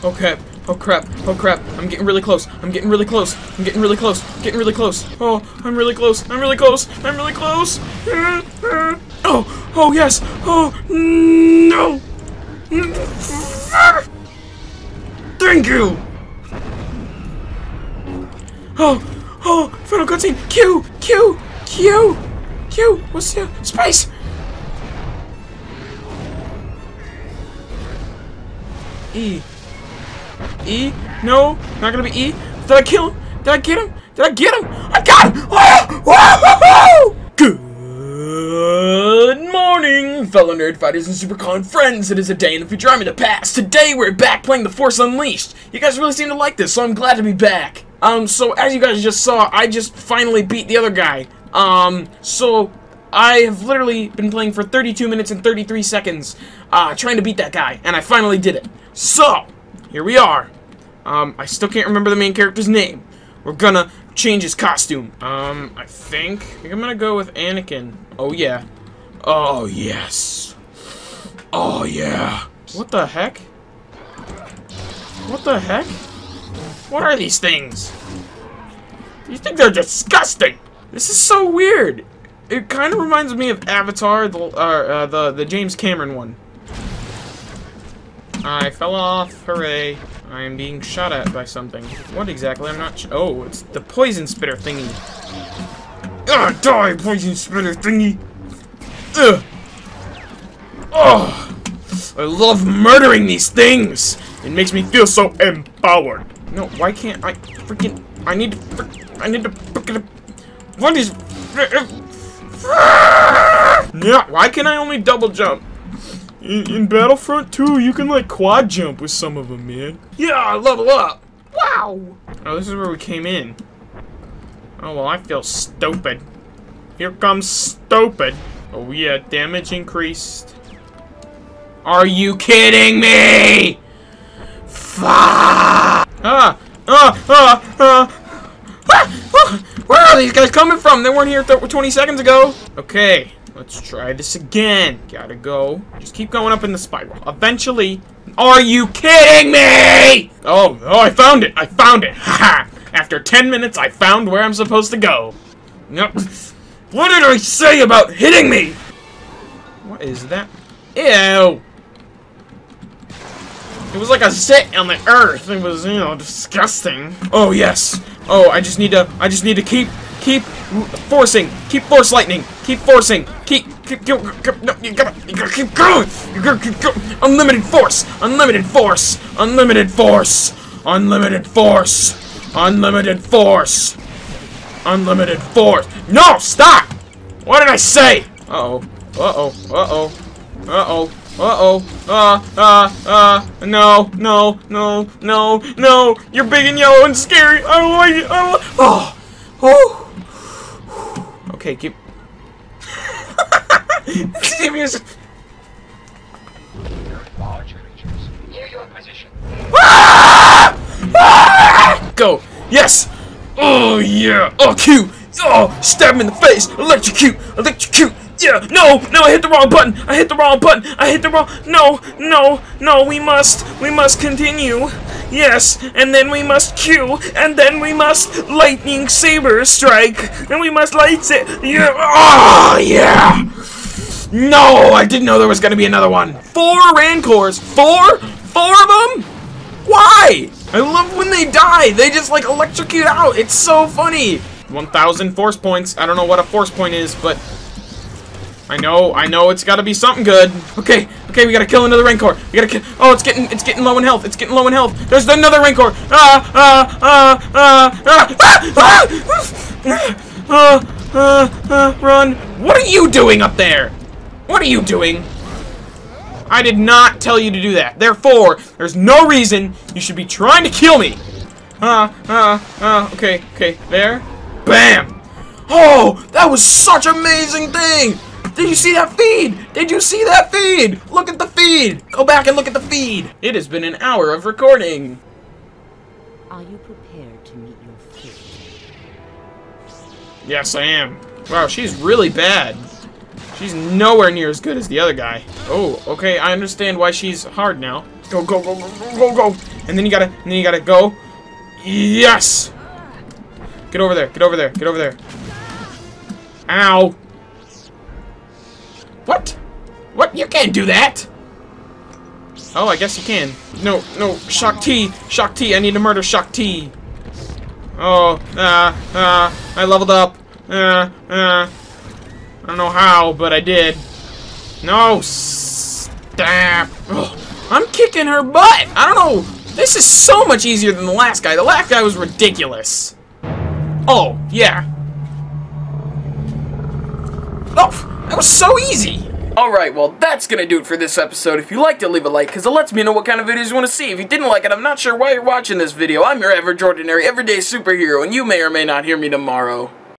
Oh crap, oh crap, oh crap. I'm getting really close. I'm getting really close. I'm getting really close. Getting really close. Oh, I'm really close. I'm really close. I'm really close. Oh, oh yes. Oh, no. Thank you. Oh, oh, final cutscene. Q, Q, Q, Q. What's the space? E. E? No, not gonna be E. Did I kill him? Did I get him? Did I get him? I got him! Oh, Good morning, fellow nerd fighters and supercon friends. It is a day in the future. I'm in the past. Today we're back playing The Force Unleashed. You guys really seem to like this, so I'm glad to be back. Um, so as you guys just saw, I just finally beat the other guy. Um, so I have literally been playing for 32 minutes and 33 seconds, uh, trying to beat that guy, and I finally did it. So, here we are. Um, I still can't remember the main character's name. We're gonna change his costume. Um, I think, I think I'm gonna go with Anakin. Oh, yeah. Oh, yes. Oh, yeah. What the heck? What the heck? What are these things? These things are disgusting! This is so weird. It kind of reminds me of Avatar, the, uh, uh, the, the James Cameron one. I fell off. Hooray. I am being shot at by something. What exactly? I'm not Oh, it's the poison spitter thingy. Ugh, die, poison spitter thingy! Ugh! Oh! I love murdering these things! It makes me feel so empowered. No, why can't I freaking... I need to... I need to... What is... Uh, uh, yeah, why can I only double jump? In, in, Battlefront 2, you can like quad jump with some of them, man. Yeah, level up! Wow! Oh, this is where we came in. Oh, well, I feel stupid. Here comes stupid. Oh, yeah, damage increased. Are you kidding me? Fuck! Ah! Ah! Ah! Ah! ah! Where are these guys coming from? They weren't here 20 seconds ago. Okay, let's try this again. Gotta go. Just keep going up in the spiral. Eventually. Are you kidding me? Oh, oh, I found it. I found it. Haha. After 10 minutes, I found where I'm supposed to go. Nope. What did I say about hitting me? What is that? Ew. It was like a sit on the earth. It was, you know, disgusting. Oh, yes. Oh, I just need to, I just need to keep, keep forcing. Keep force lightning. Keep forcing. Keep, keep no, you gotta, you gotta keep going. You gotta keep going. Unlimited force. Unlimited force. Unlimited force. Unlimited force. Unlimited force. Unlimited force. No, stop. What did I say? Uh-oh. Uh-oh. Uh-oh. Uh-oh. Uh-oh. Uh, uh, uh, no, no, no, no, no. You're big and yellow and scary. I don't like it. I don't like Oh. Oh. Okay, keep... Me a... Go! Yes! Oh, yeah! Oh, Q! Oh, stab him in the face! Electrocute! Electrocute! Yeah, no, no, I hit the wrong button. I hit the wrong button. I hit the wrong. No, no, no. We must, we must continue. Yes, and then we must Q, and then we must lightning saber strike, and we must light it. Yeah. Oh, yeah. No, I didn't know there was gonna be another one. Four Rancors. Four, four of them. Why? I love when they die. They just like electrocute out. It's so funny. 1,000 force points. I don't know what a force point is, but I know, I know it's gotta be something good. Okay, okay, we gotta kill another Rancor. We gotta kill- Oh, it's getting- it's getting low in health. It's getting low in health. There's another Rancor. Ah, ah, ah, ah, ah, ah, ah, ah, ah, ah, ah, run. What are you doing up there? What are you doing? I did not tell you to do that. Therefore, there's no reason you should be trying to kill me. Ah, ah, ah, okay, okay, there. Bam! Oh, that was such an amazing thing! Did you see that feed? Did you see that feed? Look at the feed. Go back and look at the feed. It has been an hour of recording. Are you prepared to meet your fate? Yes, I am. Wow, she's really bad. She's nowhere near as good as the other guy. Oh, okay, I understand why she's hard now. Go, go, go, go, go, go, and then you gotta, and then you gotta go. Yes! Get over there, get over there, get over there. Ow! What? What? You can't do that! Oh, I guess you can. No, no, Shaak Ti! Shaak Ti, I need to murder Shaak Ti! Oh, ah, uh, ah, uh, I leveled up. Uh, uh, I don't know how, but I did. No, stop. I'm kicking her butt. I don't know. This is so much easier than the last guy. The last guy was ridiculous. Oh, yeah. Oh, that was so easy. Alright, well, that's gonna do it for this episode. If you liked it, leave a like, because it lets me know what kind of videos you want to see. If you didn't like it, I'm not sure why you're watching this video. I'm your ever-ordinary, everyday superhero, and you may or may not hear me tomorrow.